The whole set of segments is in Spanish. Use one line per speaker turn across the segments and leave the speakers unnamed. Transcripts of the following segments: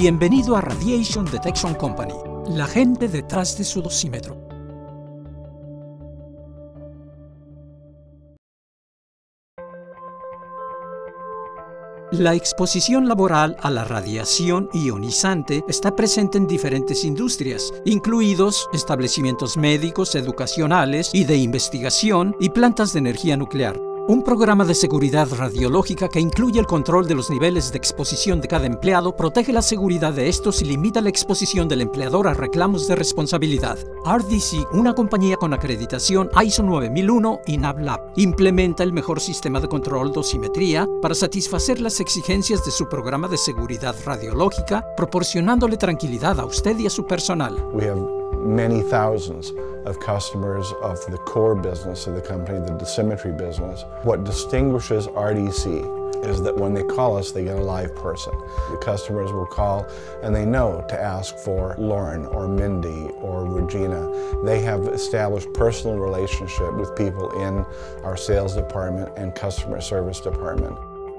Bienvenido a Radiation Detection Company, la gente detrás de su dosímetro. La exposición laboral a la radiación ionizante está presente en diferentes industrias, incluidos establecimientos médicos, educacionales y de investigación y plantas de energía nuclear. Un programa de seguridad radiológica que incluye el control de los niveles de exposición de cada empleado protege la seguridad de estos y limita la exposición del empleador a reclamos de responsabilidad. RDC, una compañía con acreditación ISO 9001 y NAVLab, implementa el mejor sistema de control dosimetría para satisfacer las exigencias de su programa de seguridad radiológica, proporcionándole tranquilidad a usted y a su personal.
many thousands of customers of the core business of the company, the dosimetry business. What distinguishes RDC is that when they call us, they get a live person. The customers will call and they know to ask for Lauren or Mindy or Regina. They have established personal relationship with people in our sales department and customer service department.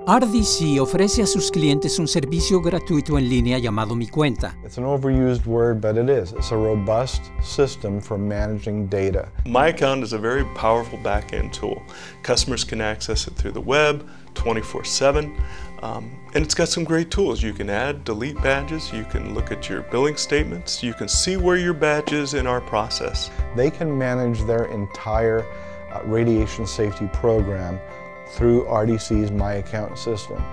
RDC ofrece a sus clientes un servicio gratuito en línea llamado Mi Cuenta.
It's an overused word, but it is. It's a robust system for managing data.
My account is a very powerful back-end tool. Customers can access it through the web 24-7. Um, and it's got some great tools. You can add, delete badges, you can look at your billing statements, you can see where your badge is in our process.
They can manage their entire uh, radiation safety program through RDC's My Account system.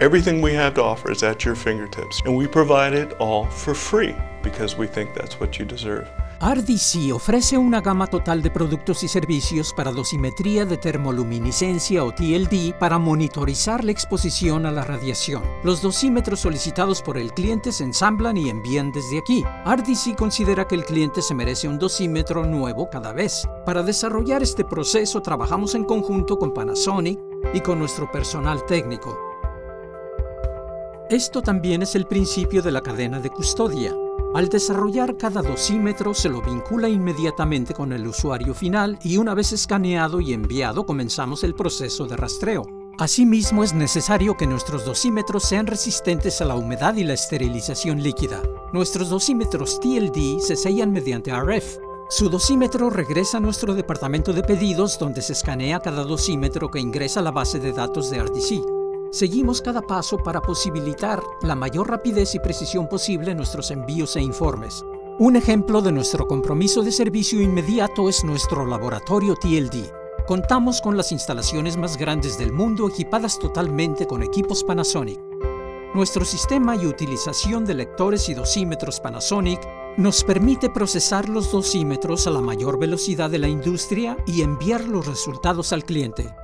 Everything we have to offer is at your fingertips, and we provide it all for free because we think that's what you deserve.
RDC ofrece una gama total de productos y servicios para dosimetría de termoluminiscencia o TLD para monitorizar la exposición a la radiación. Los dosímetros solicitados por el cliente se ensamblan y envían desde aquí. RDC considera que el cliente se merece un dosímetro nuevo cada vez. Para desarrollar este proceso trabajamos en conjunto con Panasonic y con nuestro personal técnico. Esto también es el principio de la cadena de custodia. Al desarrollar cada dosímetro se lo vincula inmediatamente con el usuario final y una vez escaneado y enviado comenzamos el proceso de rastreo. Asimismo es necesario que nuestros dosímetros sean resistentes a la humedad y la esterilización líquida. Nuestros dosímetros TLD se sellan mediante RF. Su dosímetro regresa a nuestro departamento de pedidos donde se escanea cada dosímetro que ingresa a la base de datos de RDC. Seguimos cada paso para posibilitar la mayor rapidez y precisión posible en nuestros envíos e informes. Un ejemplo de nuestro compromiso de servicio inmediato es nuestro laboratorio TLD. Contamos con las instalaciones más grandes del mundo equipadas totalmente con equipos Panasonic. Nuestro sistema y utilización de lectores y dosímetros Panasonic nos permite procesar los dosímetros a la mayor velocidad de la industria y enviar los resultados al cliente.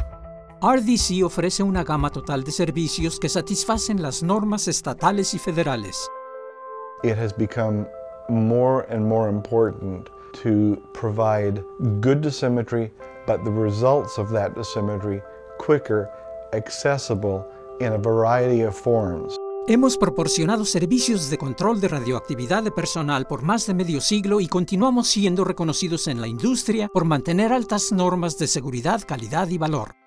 RDC ofrece una gama total de servicios que satisfacen las normas estatales y federales.
It has become more and more important to provide good dosimetry, but the results of that dosimetry quicker, accessible in a variety of forms.
Hemos proporcionado servicios de control de radioactividad de personal por más de medio siglo y continuamos siendo reconocidos en la industria por mantener altas normas de seguridad, calidad y valor.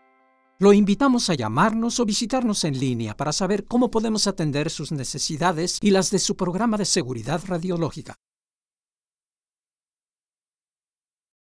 Lo invitamos a llamarnos o visitarnos en línea para saber cómo podemos atender sus necesidades y las de su programa de seguridad radiológica.